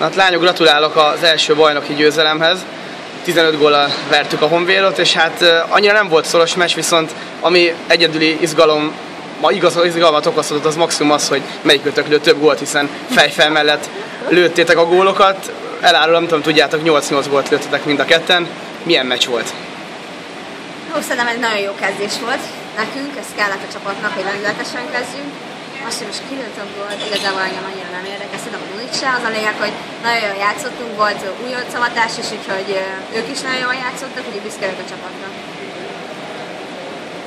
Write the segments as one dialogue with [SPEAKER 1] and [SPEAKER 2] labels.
[SPEAKER 1] Hát lányok, gratulálok az első bajnoki győzelemhez. 15 góllal vertük a Honvérot, és hát annyira nem volt szoros meccs, viszont ami egyedüli izgalom, ma igaz, izgalmat okozhatott, az maximum az, hogy melyik lőtt több gólt, hiszen fejfel mellett lőttétek a gólokat. Elárulom, nem tudom, tudjátok, 8-8 gólt lőttetek mind a ketten. Milyen meccs volt?
[SPEAKER 2] Ó, szerintem egy nagyon jó kezdés volt nekünk, ez kellett a csapatnak, hogy lendületesen kezdjünk azt sem is kilőttem volt, igazából engem annyira nem érdekel, szerintem Nulit se. Az a lényeg, hogy nagyon jól játszottunk, volt új szavatás is, úgyhogy ők is nagyon jól játszottak, úgyhogy büszke a csapatnak.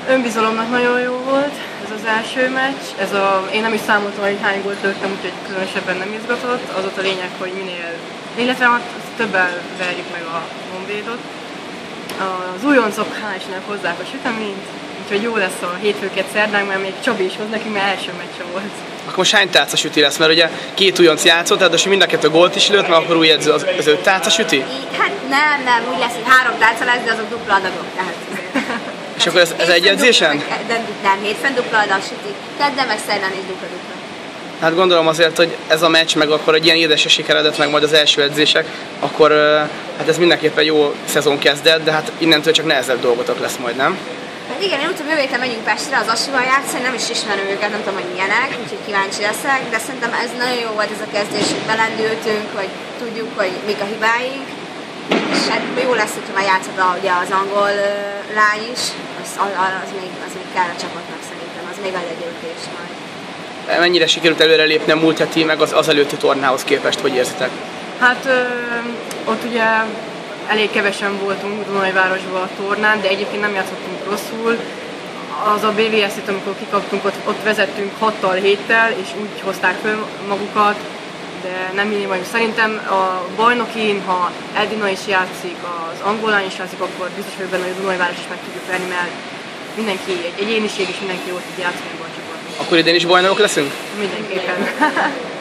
[SPEAKER 3] Önbizalomnak nagyon jó volt ez az első meccs. Ez a, én nem is számoltam, hogy hány gólt lőttem, úgyhogy különösebben nem izgatott. Az ott a lényeg, hogy minél, illetve hát többel verjük meg a Honvédot. Az újoncok hál' Istennek hozzák a süteményt, Úgyhogy jó lesz a hétfőket szerdán, mert még Csabi is hoz nekünk, mert első meccse volt.
[SPEAKER 1] Akkor most hány tálca süti lesz? Mert ugye két újonc játszott, tehát most mind a kettő gólt is lőtt, mert akkor új edző az, az öt tálca süti?
[SPEAKER 2] Hát nem, nem, úgy lesz, hogy három tálca lesz, de azok dupla adagok, tehát
[SPEAKER 1] És akkor ez, ez egy edzésen?
[SPEAKER 2] De nem, hétfőn dupla adag süti, kedden meg szerdán is dupla dupla.
[SPEAKER 1] Hát gondolom azért, hogy ez a meccs, meg akkor egy ilyen édes sikeredet, meg majd az első edzések, akkor hát ez mindenképpen jó szezon kezdett, de hát innentől csak nehezebb dolgotok lesz majd, nem?
[SPEAKER 2] Hát igen, én utána jövő héten megyünk Pestre az Asival játszani, nem is ismerem őket, nem tudom, hogy milyenek, úgyhogy kíváncsi leszek, de szerintem ez nagyon jó volt ez a kezdés, hogy belendültünk, hogy tudjuk, hogy mik a hibáink, és hát jó lesz, hogyha már játszhat a, ugye az angol lány is, az, az, még, az még kell a csapatnak szerintem, az még ad egy lépés majd.
[SPEAKER 1] Mennyire sikerült előrelépni a múlt heti, meg az, az előtti tornához képest, hogy érzitek?
[SPEAKER 3] Hát ö, ott ugye elég kevesen voltunk Dunajvárosban a tornán, de egyébként nem játszottunk rosszul. Az a BVS-t, amikor kikaptunk, ott, ott vezettünk 6-tal, 7-tel, és úgy hozták föl magukat, de nem mindig vagyunk. Szerintem a bajnokin, ha Edina is játszik, az angolán is játszik, akkor biztos vagyok benne, hogy a Dunajváros is meg tudjuk venni, mert mindenki, egy egyéniség és mindenki jó tud játszani a csapatban.
[SPEAKER 1] Akkor idén is bajnokok leszünk?
[SPEAKER 3] Mindenképpen.